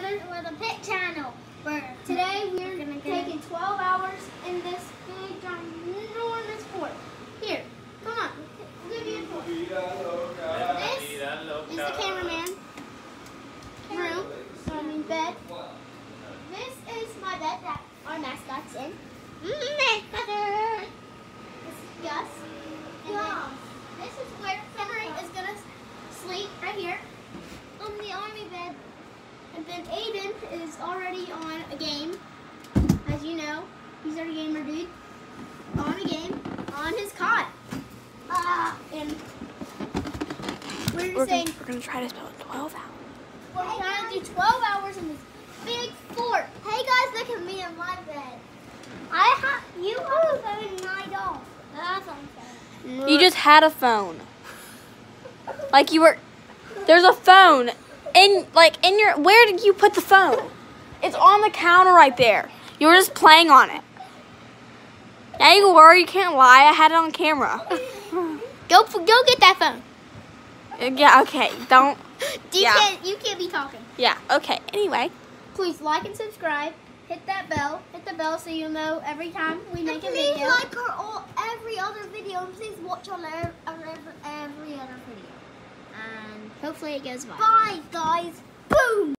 together with a pit channel. Where today we're taking 12 hours in this big ginormous fort. Here, come on. I'll give you a tour. This is the cameraman room. I mean bed. This is my bed that our mascot's in. This is Gus. And then this is where Henry is gonna sleep right here on the army bed. And then Aiden is already on a game. As you know, he's our gamer dude. On a game, on his cot. Ah, and we're, We're saying gonna, we're gonna try to spell it 12 hours. we're trying to do 12 hours in this big fort. Hey guys, look at me in my bed. I have, you have a phone and I don't. That's unfair. You just had a phone. Like you were. There's a phone in like in your. Where did you put the phone? It's on the counter right there. You were just playing on it. Now you were. You can't lie. I had it on camera. Go, go get that phone. Uh, yeah. Okay. Don't. You Yeah. can't, you can't be talking. Yeah. Okay. Anyway. Please like and subscribe. Hit that bell. Hit the bell so you'll know every time we make a please video. like our all, every other video and please watch our, our, our every, every other video. and hopefully it goes viral. Bye guys. Boom.